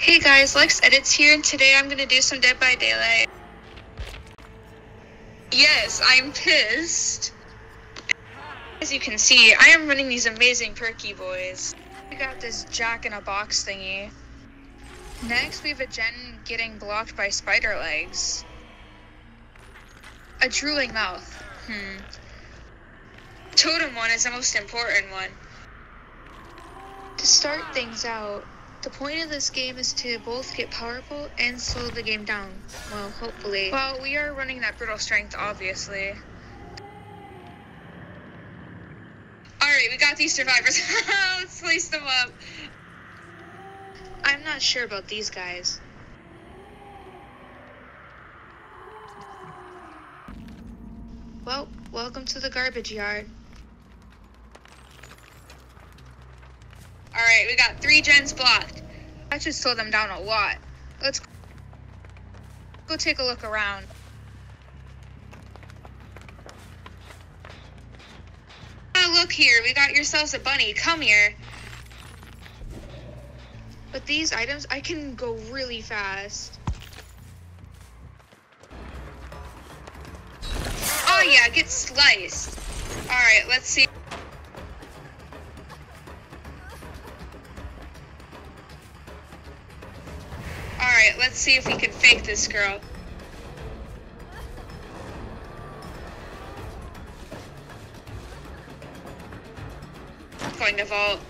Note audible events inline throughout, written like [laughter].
Hey guys, Lex Edits here, and today I'm gonna do some Dead by Daylight. Yes, I'm pissed. As you can see, I am running these amazing perky boys. We got this jack in a box thingy. Next, we have a gen getting blocked by spider legs. A drooling mouth. Hmm. Totem one is the most important one. To start things out, the point of this game is to both get powerful and slow the game down. Well, hopefully. Well, we are running that brutal strength, obviously. Alright, we got these survivors. [laughs] Let's slice them up. I'm not sure about these guys. Well, welcome to the garbage yard. Alright, we got three gens blocked. That should slow them down a lot. Let's go take a look around. Oh, look here. We got yourselves a bunny. Come here. But these items, I can go really fast. Oh yeah, get sliced. Alright, let's see. Let's see if we can fake this girl. Going to vault.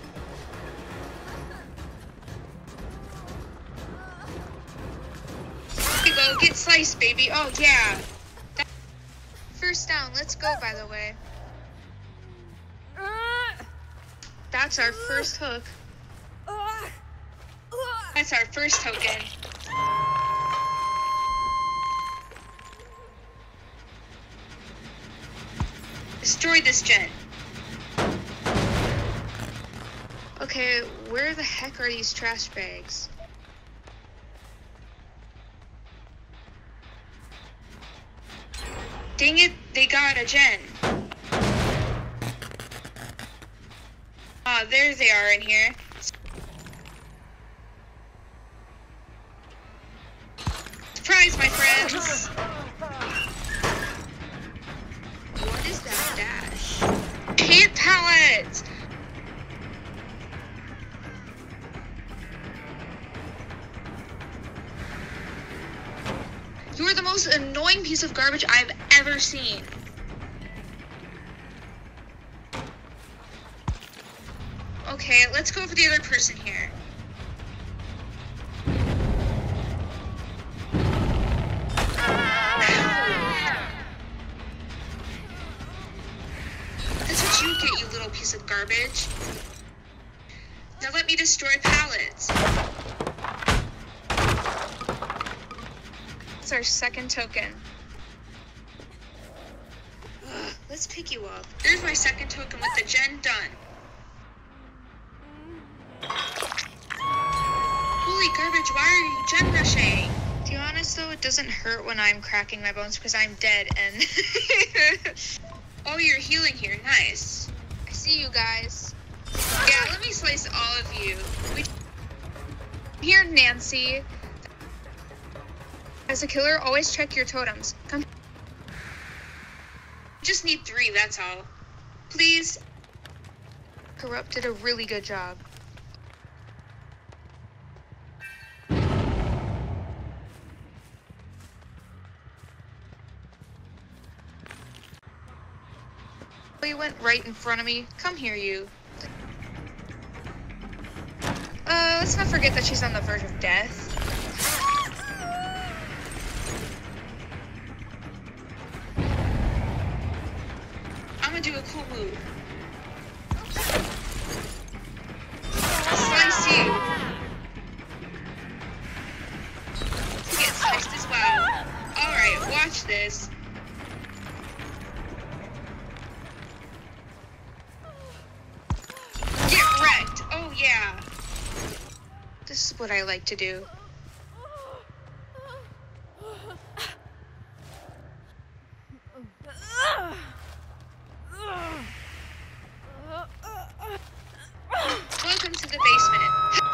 Here go, get sliced, baby. Oh, yeah. First down, let's go, by the way. That's our first hook. That's our first token. Destroy this gen. Okay, where the heck are these trash bags? Dang it, they got a gen. Ah, there they are in here. Surprise, my friends! [laughs] Pallet! You are the most annoying piece of garbage I've ever seen. Okay, let's go for the other person here. Garbage. Now let me destroy pallets. It's our second token. Ugh, let's pick you up. There's my second token with the gen done. Holy garbage, why are you gen rushing? To be honest though, it doesn't hurt when I'm cracking my bones because I'm dead and [laughs] Oh, you're healing here. Nice. See you guys. Yeah, let me slice all of you. We here, Nancy. As a killer, always check your totems. Come. Just need three, that's all. Please. Corrupt did a really good job. Went right in front of me. Come here, you. Uh, let's not forget that she's on the verge of death. I'm gonna do a cool move. Slice you. Get sliced as well. Alright, watch this. what I like to do. Welcome to the basement. [laughs]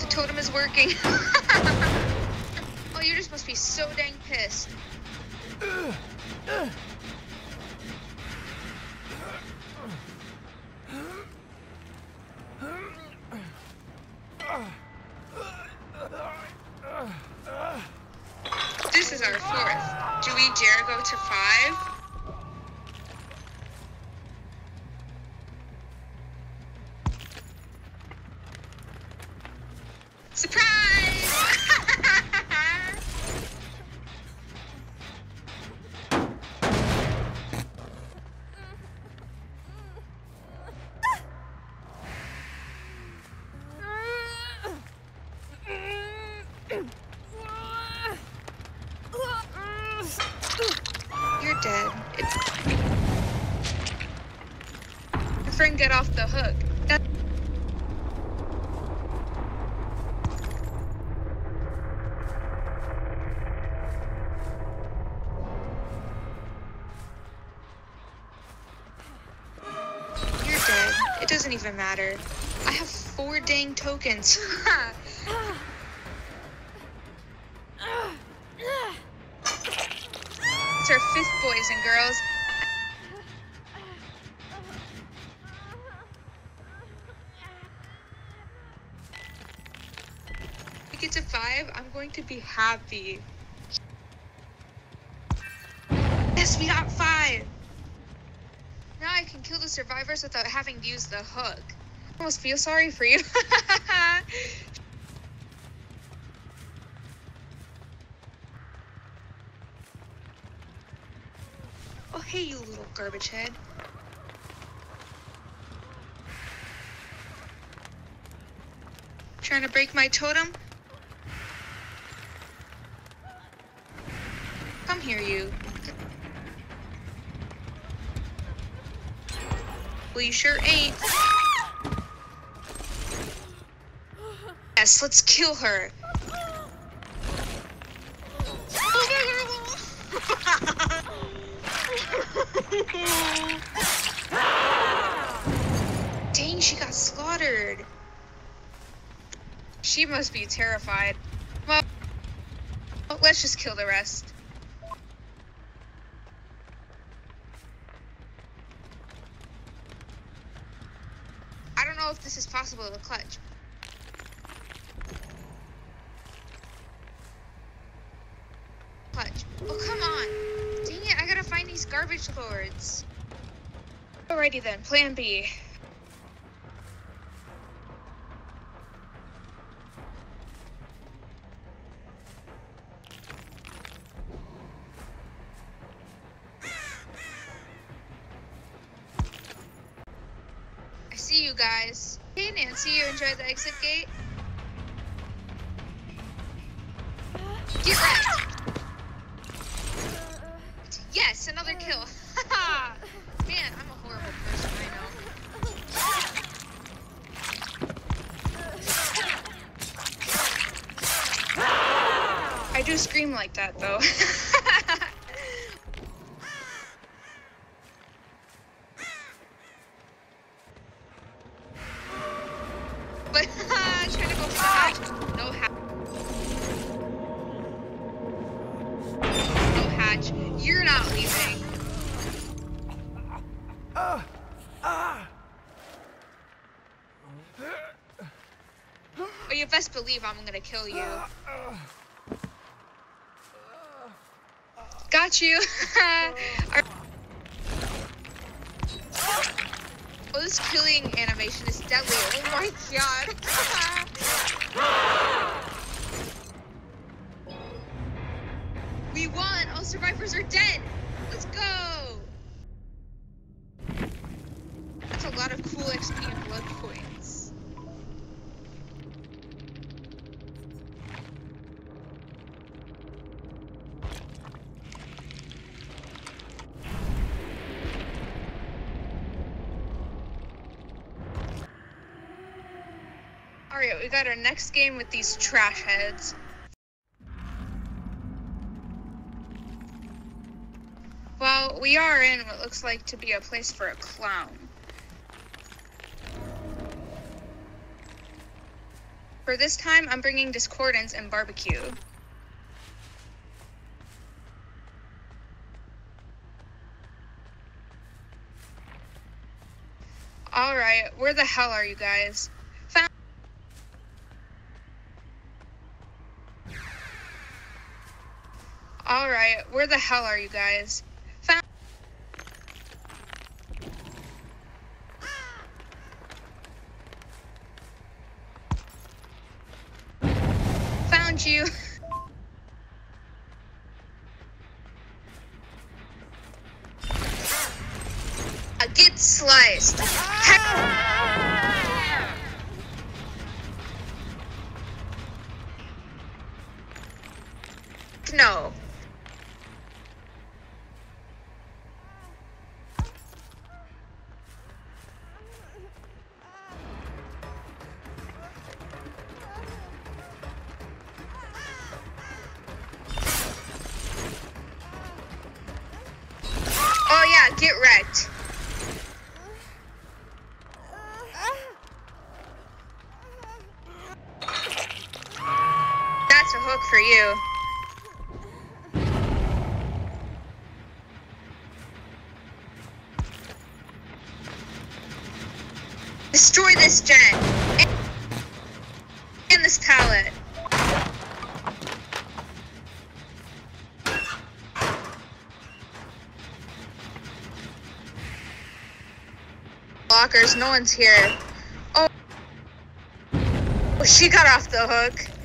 The totem is working. [laughs] oh, you're just supposed to be so dang pissed. This is our fourth. Do we dare go to five? You're get off the hook. That... You're dead. It doesn't even matter. I have four dang tokens. [laughs] It's our fifth, boys and girls. To be happy. Yes, we got five. Now I can kill the survivors without having to use the hook. I almost feel sorry for you. [laughs] oh, hey, you little garbage head. Trying to break my totem? Here, you. Well, you sure ain't. Yes, let's kill her. Dang, she got slaughtered. She must be terrified. Well, let's just kill the rest. I don't know if this is possible to clutch. Clutch. Oh, come on. Dang it, I gotta find these garbage lords. Alrighty then, plan B. exit gate? Get wrecked! Yes, another kill. [laughs] Man, I'm a horrible person, I know. I do scream like that though. [laughs] Oh, you best believe I'm gonna kill you. Got you. [laughs] Oh, this killing animation is deadly. Oh my god. [laughs] we won. All survivors are dead. Alright, we got our next game with these trash heads. Well, we are in what looks like to be a place for a clown. For this time, I'm bringing discordance and barbecue. Alright, where the hell are you guys? Alright, where the hell are you guys? Found you. [laughs] Uh, Get sliced. For you. Destroy this gen. And, and this pallet. Lockers, no one's here. Oh, she got off the hook.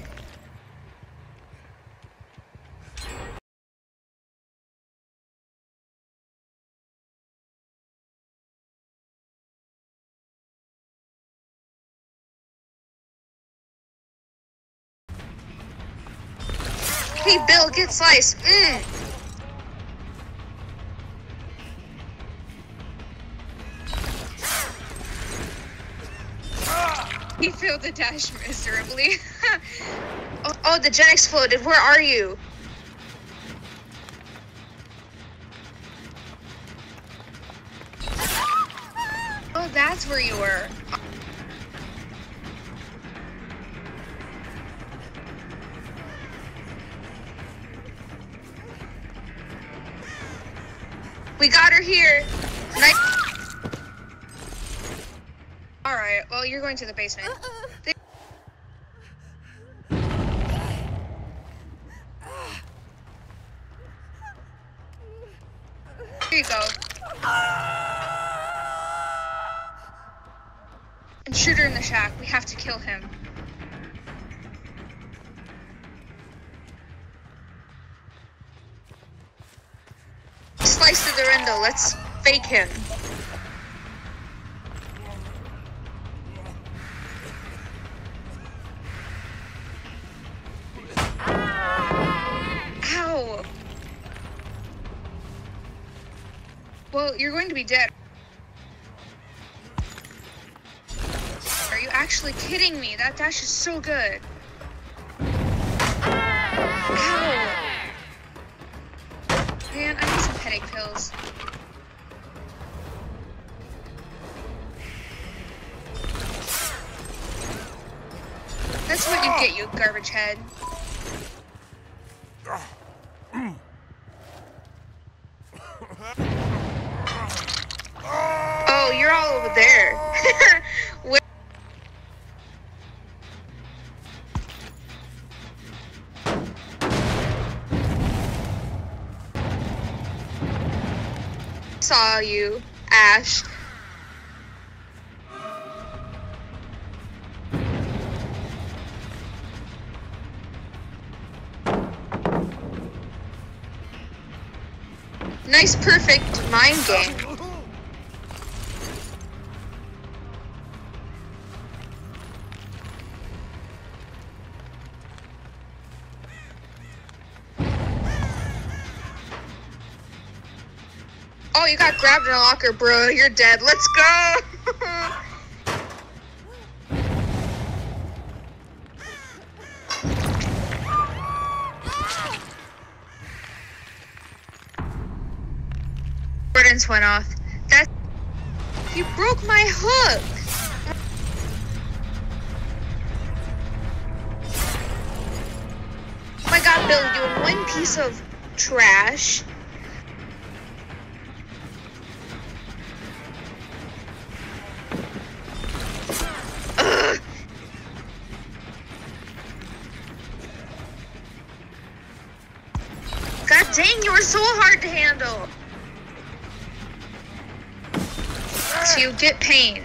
Bill, get sliced. Mm. He failed the dash miserably. [laughs] oh, oh, the gen exploded. Where are you? Oh, that's where you were. Here. Nice. All right. Well, you're going to the basement. They- Here you go. And shoot her in the shack. We have to kill him. Window. Let's fake him. Ow. Well, you're going to be dead. Are you actually kidding me? That dash is so good. Ow. Headache pills. That's what you get, you garbage head. [coughs] Oh, you're all over there. [laughs] Saw you, Ash. Nice, perfect mind game. Oh, you got grabbed in a locker, bro. You're dead. Let's go. [laughs] Gordon's went off. That you broke my hook. Oh that build, you one piece of trash. God dang, you are so hard to handle. You get pain.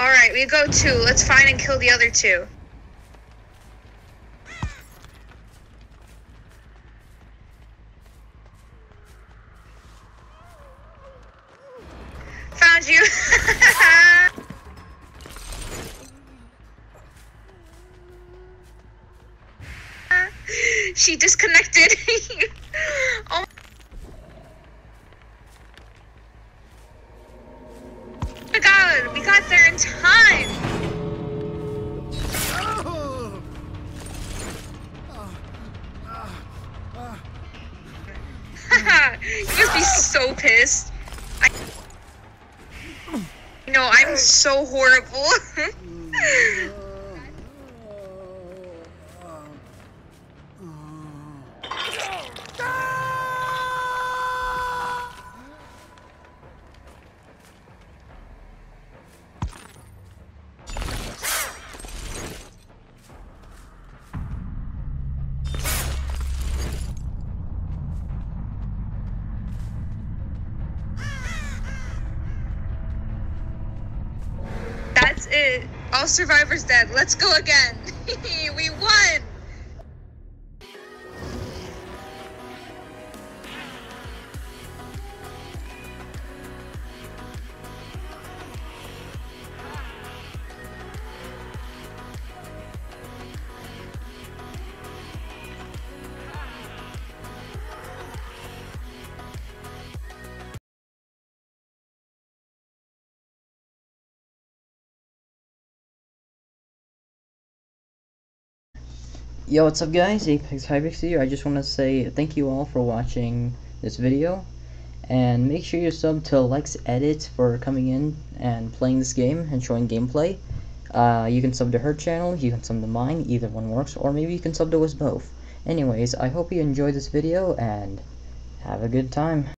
Alright, we go two. Let's find and kill the other two. God, we got there in time. [laughs] you must be so pissed. I no, I'm so horrible. [laughs] All survivors dead. Let's go again. [laughs] we won. Yo, what's up guys? ApexHybrix here. I just want to say thank you all for watching this video. And make sure you sub to Lex Edit for coming in and playing this game and showing gameplay. Uh, you can sub to her channel, you can sub to mine, either one works, or maybe you can sub to us both. Anyways, I hope you enjoyed this video and have a good time.